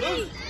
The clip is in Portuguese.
Ei!